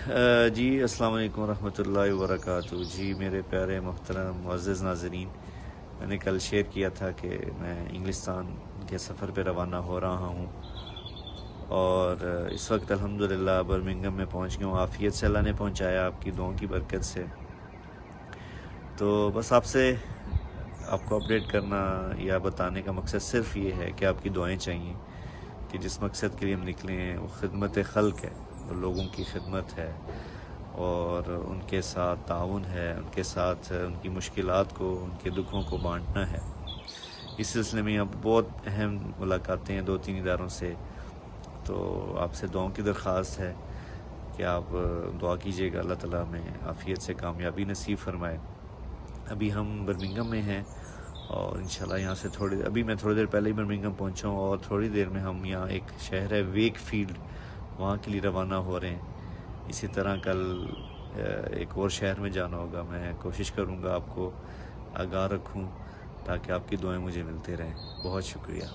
جی السلام علیکم ورحمۃ اللہ وبرکاتہ۔ جی میرے پیارے محترم معزز ناظرین، میں نے کل شیئر کیا تھا کہ میں انگلستان کے سفر پہ روانہ ہو رہا ہوں اور اس وقت الحمدللہ برمنگم میں پہنچ گیا ہوں۔ عافیت سے اللہ نے پہنچایا، آپ کی دعاؤں کی برکت سے۔ تو بس آپ سے آپ کو اپڈیٹ کرنا یا بتانے کا مقصد صرف یہ ہے کہ آپ کی دعائیں چاہیے کہ جس مقصد کے لیے ہم نکلے ہیں، وہ خدمت خلق ہے۔ لوگوں کی خدمت ہے اور ان کے ساتھ تعاون ہے، ان کے ساتھ ان کی مشکلات کو، ان کے دکھوں کو بانٹنا ہے۔ اس سلسلے میں اب بہت اہم ملاقاتیں ہیں دو تین اداروں سے۔ تو آپ سے دعاؤں کی درخواست ہے کہ آپ دعا کیجیے گا، اللہ تعالیٰ میں عافیت سے کامیابی نصیب فرمائے۔ ابھی ہم برمنگم میں ہیں اور انشاءاللہ یہاں سے تھوڑی، ابھی میں تھوڑی دیر پہلے ہی برمنگم پہنچا ہوں اور تھوڑی دیر میں ہم یہاں ایک شہر ہے، ویک فیلڈ۔ وہاں کے لیے روانہ ہو رہے ہیں۔ اسی طرح کل ایک اور شہر میں جانا ہوگا۔ میں کوشش کروں گا آپ کو آگاہ رکھوں تاکہ آپ کی دعائیں مجھے ملتے رہیں۔ بہت شکریہ۔